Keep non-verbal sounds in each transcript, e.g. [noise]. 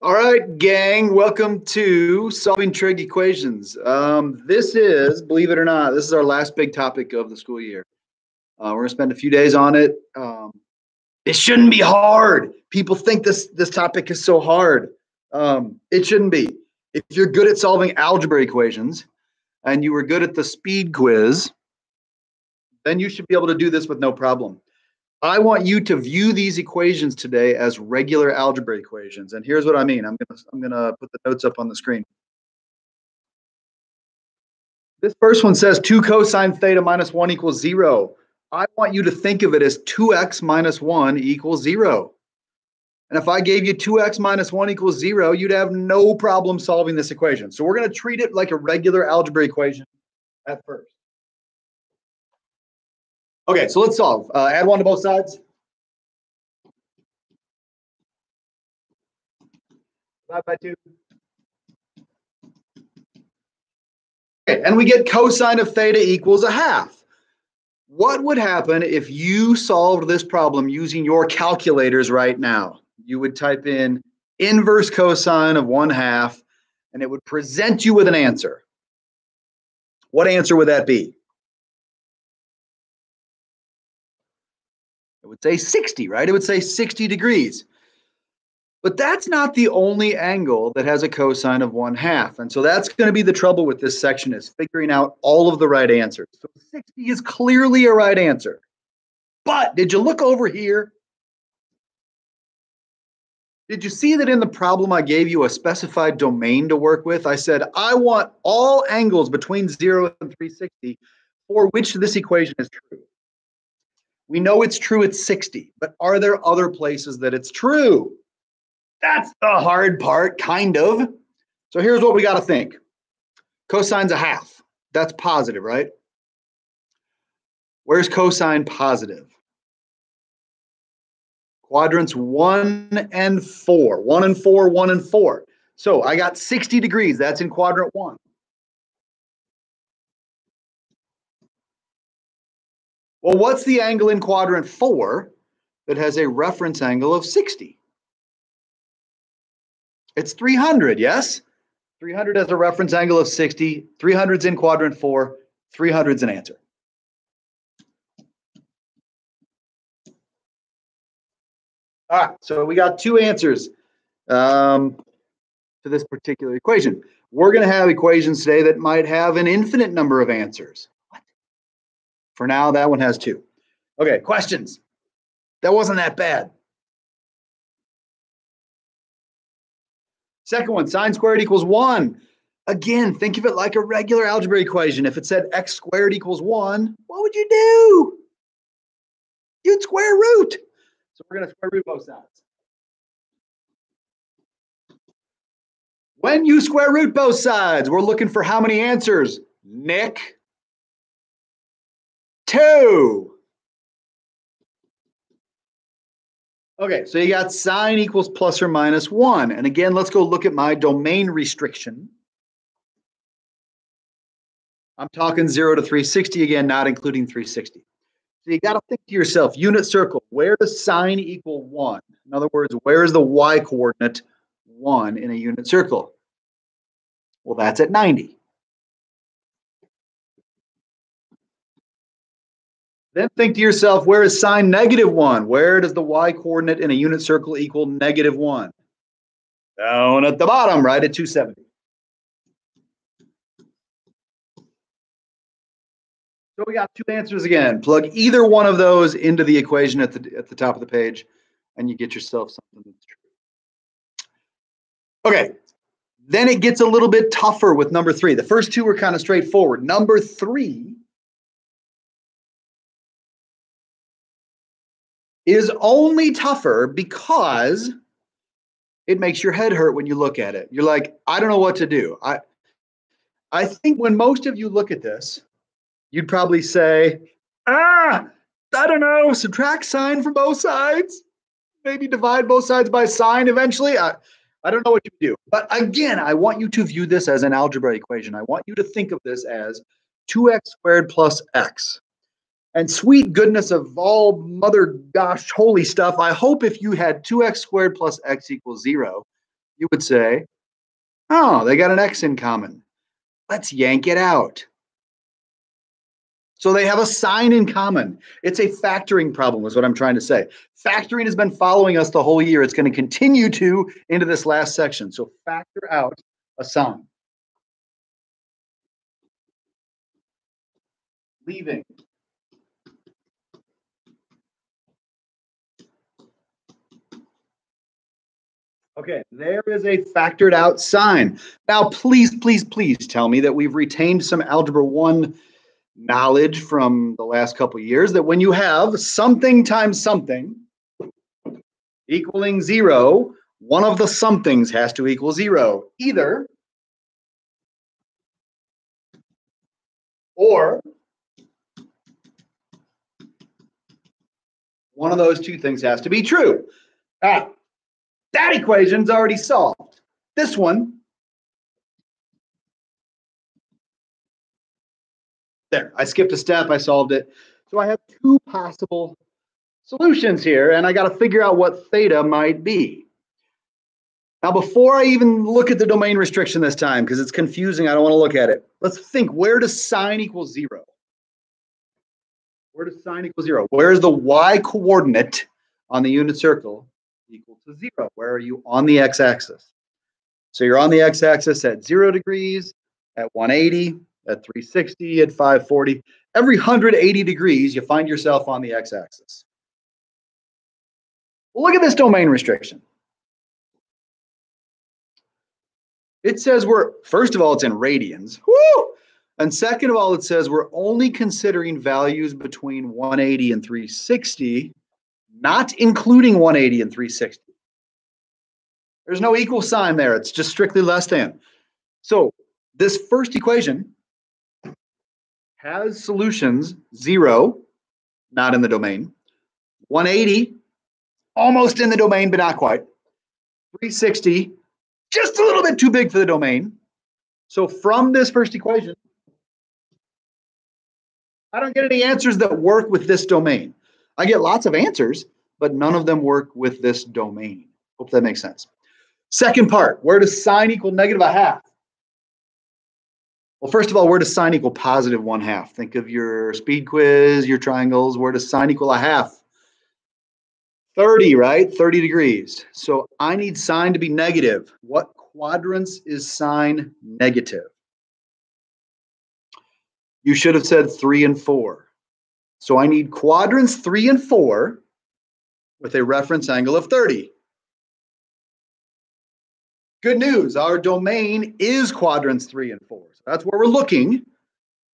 All right, gang, welcome to Solving Trig Equations. Um, this is, believe it or not, this is our last big topic of the school year. Uh, we're gonna spend a few days on it. Um, it shouldn't be hard. People think this this topic is so hard. Um, it shouldn't be. If you're good at solving algebra equations and you were good at the speed quiz, then you should be able to do this with no problem. I want you to view these equations today as regular algebra equations. And here's what I mean. I'm gonna I'm gonna put the notes up on the screen. This first one says 2 cosine theta minus 1 equals 0. I want you to think of it as 2x minus 1 equals 0. And if I gave you 2x minus 1 equals 0, you'd have no problem solving this equation. So we're going to treat it like a regular algebra equation at first. Okay, so let's solve. Uh, add one to both sides. Divide by two. Okay, and we get cosine of theta equals a half. What would happen if you solved this problem using your calculators right now? You would type in inverse cosine of one half, and it would present you with an answer. What answer would that be? It would say 60, right? It would say 60 degrees. But that's not the only angle that has a cosine of one half. And so that's going to be the trouble with this section is figuring out all of the right answers. So 60 is clearly a right answer. But did you look over here? Did you see that in the problem I gave you a specified domain to work with? I said, I want all angles between 0 and 360 for which this equation is true. We know it's true at 60, but are there other places that it's true? That's the hard part, kind of. So here's what we got to think. Cosine's a half. That's positive, right? Where's cosine positive? Quadrants one and four. One and four, one and four. So I got 60 degrees. That's in quadrant one. Well, what's the angle in quadrant four that has a reference angle of 60? It's 300, yes? 300 has a reference angle of 60. 300's in quadrant four. 300's an answer. All right, so we got two answers um, to this particular equation. We're going to have equations today that might have an infinite number of answers. For now, that one has two. Okay, questions? That wasn't that bad. Second one, sine squared equals one. Again, think of it like a regular algebra equation. If it said x squared equals one, what would you do? You'd square root. So we're going to square root both sides. When you square root both sides, we're looking for how many answers? Nick? Two. Okay, so you got sine equals plus or minus one. And again, let's go look at my domain restriction. I'm talking zero to 360 again, not including 360. So you got to think to yourself, unit circle, where does sine equal one? In other words, where is the y coordinate one in a unit circle? Well, that's at 90. Then think to yourself, where is sine negative 1? Where does the y coordinate in a unit circle equal negative 1? Down at the bottom, right at 270. So we got two answers again. Plug either one of those into the equation at the, at the top of the page, and you get yourself something that's true. Okay, then it gets a little bit tougher with number three. The first two were kind of straightforward. Number three is only tougher because it makes your head hurt when you look at it. You're like, I don't know what to do. I I think when most of you look at this, you'd probably say, ah, I don't know, subtract sine from both sides. Maybe divide both sides by sine eventually. I, I don't know what you do. But again, I want you to view this as an algebra equation. I want you to think of this as 2x squared plus x. And sweet goodness of all mother gosh holy stuff, I hope if you had 2x squared plus x equals 0, you would say, oh, they got an x in common. Let's yank it out. So they have a sine in common. It's a factoring problem, is what I'm trying to say. Factoring has been following us the whole year. It's going to continue to into this last section. So factor out a sine. Leaving. Okay, there is a factored out sine. Now, please, please, please tell me that we've retained some Algebra 1 knowledge from the last couple years that when you have something times something equaling zero, one of the somethings has to equal zero. Either or one of those two things has to be true. Ah, that equation's already solved. This one There, I skipped a step, I solved it. So I have two possible solutions here, and I got to figure out what theta might be. Now, before I even look at the domain restriction this time, because it's confusing, I don't want to look at it. Let's think, where does sine equal zero? Where does sine equal zero? Where is the y coordinate on the unit circle equal to zero? Where are you on the x-axis? So you're on the x-axis at zero degrees, at 180, at 360, at 540. Every 180 degrees, you find yourself on the x-axis. Well, look at this domain restriction. It says we're, first of all, it's in radians. Woo! And second of all, it says we're only considering values between 180 and 360, not including 180 and 360. There's no equal sign there. It's just strictly less than. So this first equation has solutions zero, not in the domain, 180, almost in the domain, but not quite, 360, just a little bit too big for the domain. So from this first equation, I don't get any answers that work with this domain. I get lots of answers, but none of them work with this domain. Hope that makes sense. Second part, where does sine equal negative a half? Well, first of all, where does sine equal positive one half? Think of your speed quiz, your triangles. Where does sine equal a half? 30, right? 30 degrees. So I need sine to be negative. What quadrants is sine negative? You should have said three and four. So I need quadrants three and four with a reference angle of 30. Good news, our domain is quadrants three and four. So that's where we're looking.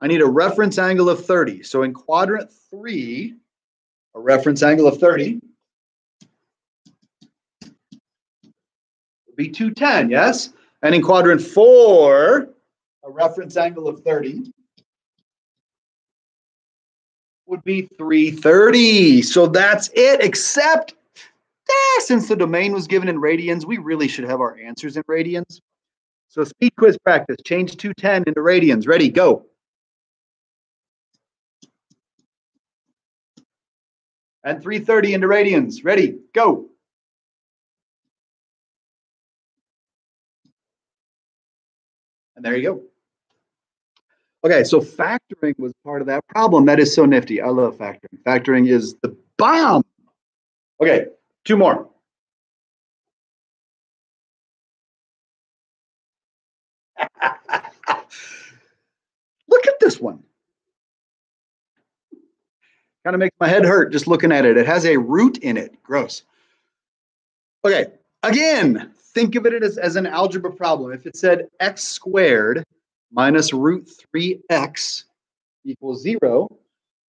I need a reference angle of 30. So in quadrant three, a reference angle of 30 would be 210, yes? And in quadrant four, a reference angle of 30 would be 330. So that's it, except eh, since the domain was given in radians, we really should have our answers in radians. So speed quiz practice, change 210 into radians. Ready, go. And 330 into radians. Ready, go. And there you go. Okay, so factoring was part of that problem. That is so nifty. I love factoring. Factoring is the bomb. Okay, Two more. [laughs] Look at this one. Kind of makes my head hurt just looking at it. It has a root in it. Gross. Okay, again, think of it as, as an algebra problem. If it said x squared minus root 3x equals zero,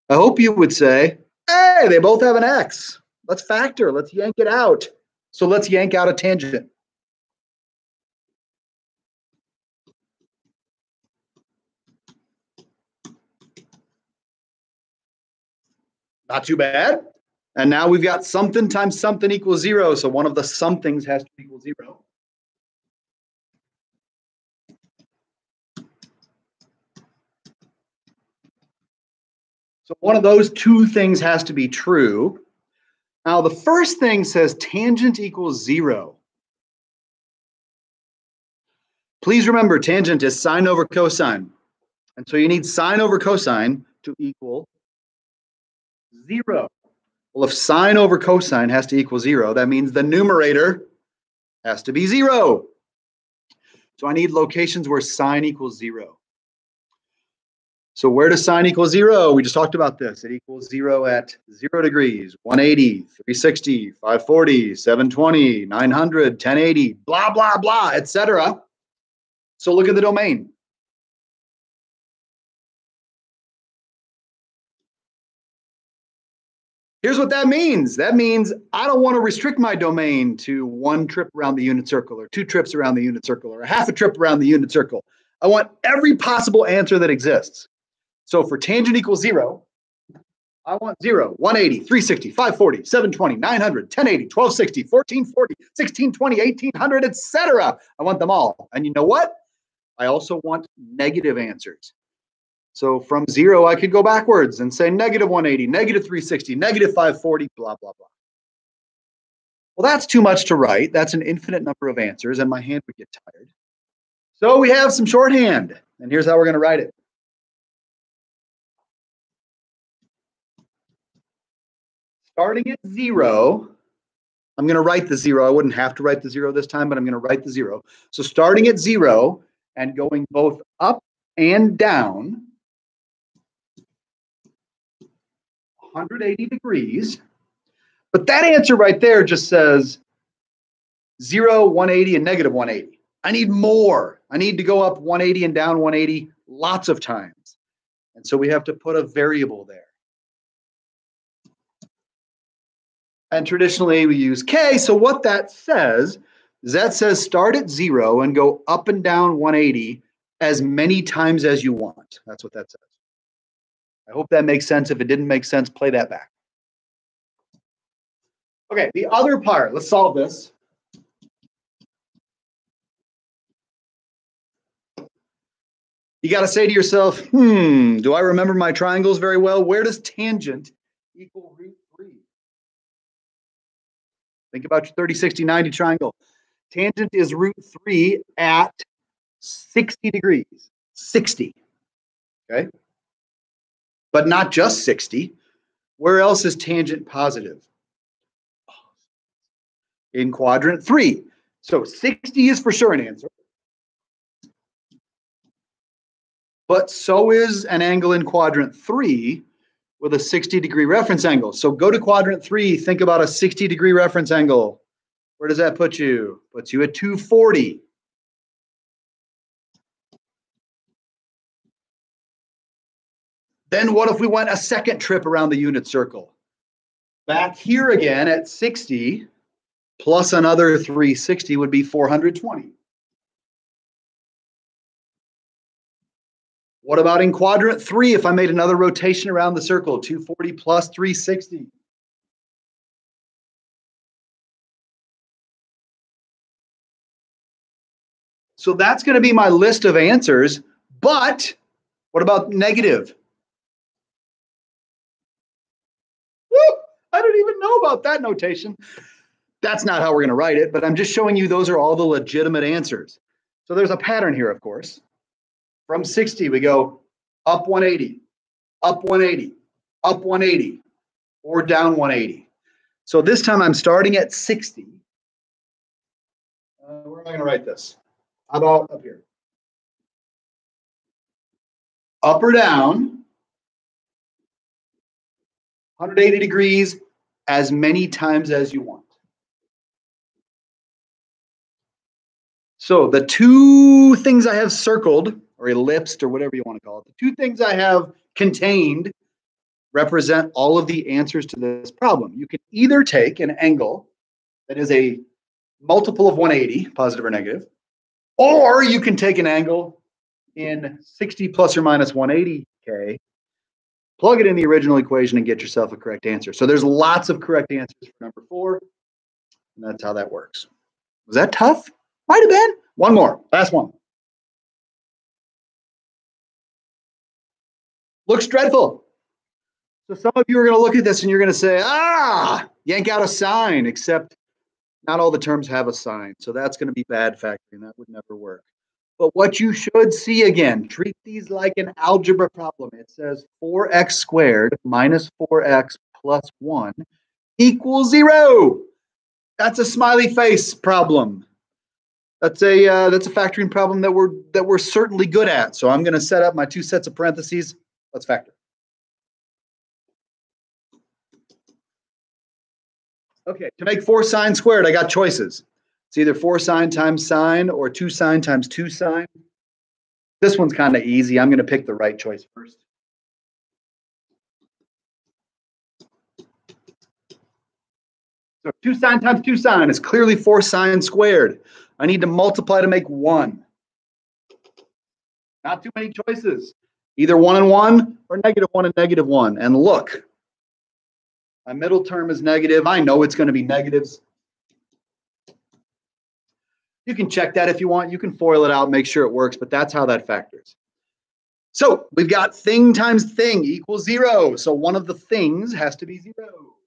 I hope you would say, hey, they both have an x. Let's factor. Let's yank it out. So let's yank out a tangent. Not too bad. And now we've got something times something equals zero. So one of the somethings has to equal zero. So one of those two things has to be true. Now, the first thing says tangent equals zero. Please remember tangent is sine over cosine. And so you need sine over cosine to equal zero. Well, if sine over cosine has to equal zero, that means the numerator has to be zero. So I need locations where sine equals zero. So where does sine equal zero? We just talked about this. It equals zero at zero degrees, 180, 360, 540, 720, 900, 1080, blah, blah, blah, etc. So look at the domain. Here's what that means. That means I don't want to restrict my domain to one trip around the unit circle or two trips around the unit circle or a half a trip around the unit circle. I want every possible answer that exists. So for tangent equals zero, I want 0, 180, 360, 540, 720, 900, 1080, 1260, 1440, 1620, 1800, etc. I want them all. And you know what? I also want negative answers. So from zero, I could go backwards and say negative 180, negative 360, negative 540, blah, blah, blah. Well, that's too much to write. That's an infinite number of answers, and my hand would get tired. So we have some shorthand, and here's how we're going to write it. Starting at zero, I'm going to write the zero. I wouldn't have to write the zero this time, but I'm going to write the zero. So starting at zero and going both up and down, 180 degrees. But that answer right there just says 0, 180, and negative 180. I need more. I need to go up 180 and down 180 lots of times. And so we have to put a variable there. And traditionally we use k. So what that says is that says start at 0 and go up and down 180 as many times as you want. That's what that says. I hope that makes sense. If it didn't make sense, play that back. Okay, the other part, let's solve this. You got to say to yourself, hmm, do I remember my triangles very well? Where does tangent equal root 3? Think about your 30, 60, 90 triangle. Tangent is root 3 at 60 degrees. 60. Okay? but not just 60. Where else is tangent positive? In quadrant three. So 60 is for sure an answer. But so is an angle in quadrant three with a 60 degree reference angle. So go to quadrant three, think about a 60 degree reference angle. Where does that put you? Puts you at 240. Then what if we went a second trip around the unit circle? Back here again at 60 plus another 360 would be 420. What about in quadrant three if I made another rotation around the circle, 240 plus 360? So that's going to be my list of answers. But what about negative? I don't even know about that notation. That's not how we're going to write it, but I'm just showing you those are all the legitimate answers. So there's a pattern here, of course. From 60, we go up 180, up 180, up 180, or down 180. So this time I'm starting at 60. Uh, where am I going to write this? How about up here? Up or down, 180 degrees as many times as you want. So the two things I have circled or ellipsed or whatever you want to call it, the two things I have contained represent all of the answers to this problem. You can either take an angle that is a multiple of 180, positive or negative, or you can take an angle in 60 plus or minus 180k plug it in the original equation and get yourself a correct answer. So there's lots of correct answers for number four. And that's how that works. Was that tough? Might have been. One more. Last one. Looks dreadful. So some of you are going to look at this and you're going to say, ah, yank out a sine, except not all the terms have a sine. So that's going to be bad factoring. That would never work. But what you should see again, treat these like an algebra problem. It says 4x squared minus 4x plus 1 equals 0. That's a smiley face problem. That's a uh, that's a factoring problem that we're that we're certainly good at. So I'm going to set up my two sets of parentheses. Let's factor. Okay, to make 4 sine squared, I got choices. It's either 4 sine times sine or 2 sine times 2 sine. This one's kind of easy. I'm going to pick the right choice first. So 2 sine times 2 sine is clearly 4 sine squared. I need to multiply to make 1. Not too many choices. Either 1 and 1 or negative 1 and negative 1. And look, my middle term is negative. I know it's going to be negatives. You can check that if you want. You can FOIL it out, make sure it works, but that's how that factors. So we've got thing times thing equals zero. So one of the things has to be zero.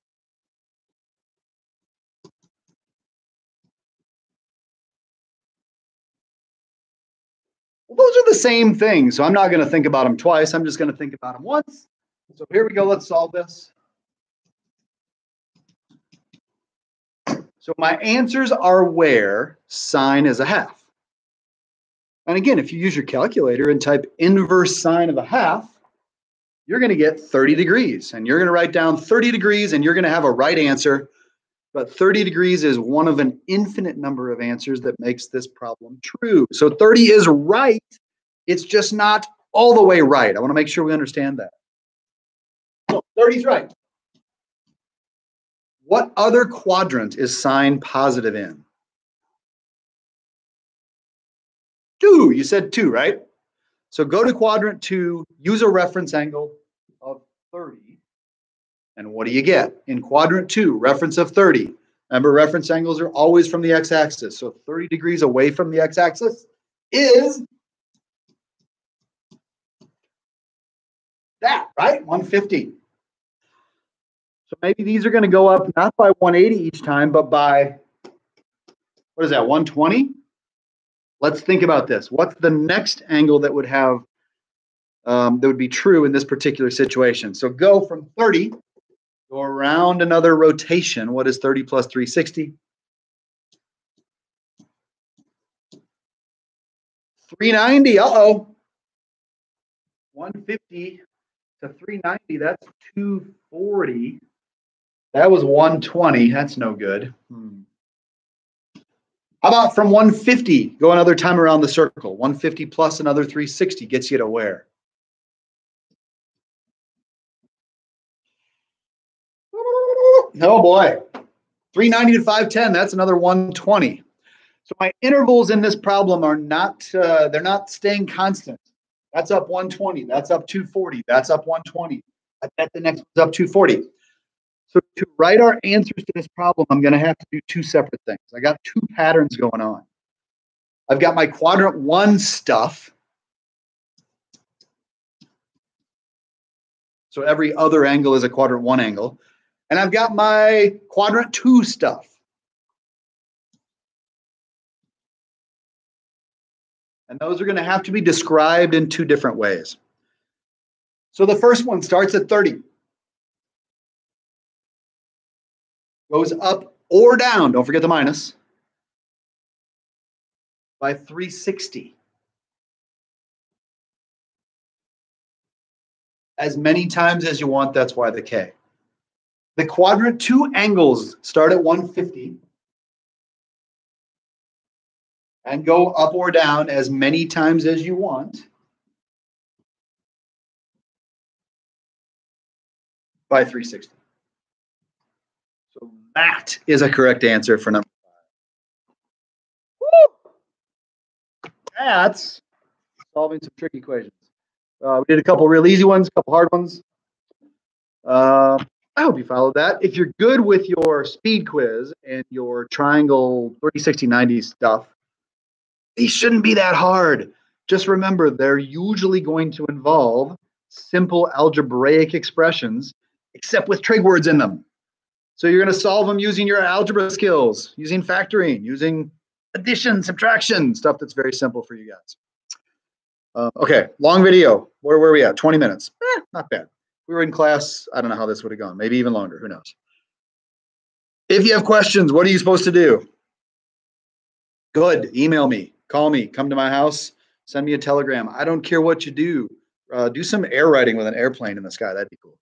Those are the same things. So I'm not going to think about them twice. I'm just going to think about them once. So here we go. Let's solve this. So my answers are where sine is a half. And again, if you use your calculator and type inverse sine of a half, you're going to get 30 degrees. And you're going to write down 30 degrees and you're going to have a right answer. But 30 degrees is one of an infinite number of answers that makes this problem true. So 30 is right. It's just not all the way right. I want to make sure we understand that. So 30 is right. What other quadrant is sine positive in? Two, you said two, right? So go to quadrant two, use a reference angle of 30. And what do you get? In quadrant two, reference of 30. Remember, reference angles are always from the x-axis. So 30 degrees away from the x-axis is that, right? 150. So maybe these are going to go up not by 180 each time, but by, what is that, 120? Let's think about this. What's the next angle that would have, um, that would be true in this particular situation? So go from 30, go around another rotation. What is 30 plus 360? 390, uh-oh. 150 to 390, that's 240. That was 120. That's no good. Hmm. How about from 150? Go another time around the circle. 150 plus another 360 gets you to where? Oh boy. 390 to 510, that's another 120. So my intervals in this problem are not, uh, they're not staying constant. That's up 120, that's up 240, that's up 120. I bet the next one's up 240. So to write our answers to this problem, I'm going to have to do two separate things. I got two patterns going on. I've got my quadrant one stuff. So every other angle is a quadrant one angle. And I've got my quadrant two stuff. And those are going to have to be described in two different ways. So the first one starts at 30. goes up or down, don't forget the minus, by 360. As many times as you want, that's why the K. The quadrant two angles start at 150 and go up or down as many times as you want by 360. So That is a correct answer for number five. Woo! That's solving some tricky equations. Uh, we did a couple real easy ones, a couple hard ones. Uh, I hope you followed that. If you're good with your speed quiz and your triangle 30, 60, 90 stuff, these shouldn't be that hard. Just remember, they're usually going to involve simple algebraic expressions, except with trig words in them. So you're going to solve them using your algebra skills, using factoring, using addition, subtraction, stuff that's very simple for you guys. Uh, okay, long video. Where were we at? 20 minutes. Eh, not bad. We were in class. I don't know how this would have gone. Maybe even longer. Who knows? If you have questions, what are you supposed to do? Good. Email me, call me, come to my house, send me a telegram. I don't care what you do. Uh, do some air riding with an airplane in the sky. That'd be cool.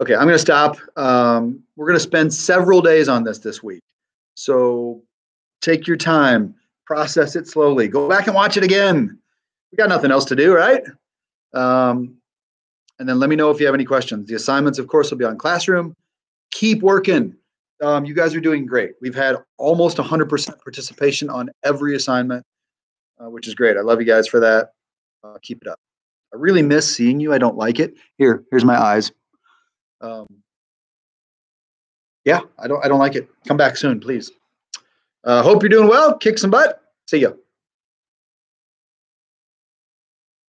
Okay, I'm going to stop. Um, we're going to spend several days on this this week. So take your time, process it slowly. Go back and watch it again. We got nothing else to do, right? Um, and then let me know if you have any questions. The assignments, of course, will be on Classroom. Keep working. Um, you guys are doing great. We've had almost 100% participation on every assignment, uh, which is great. I love you guys for that. Uh, keep it up. I really miss seeing you. I don't like it. Here, here's my eyes. Um, yeah, I don't. I don't like it. Come back soon, please. Uh, hope you're doing well. Kick some butt. See ya.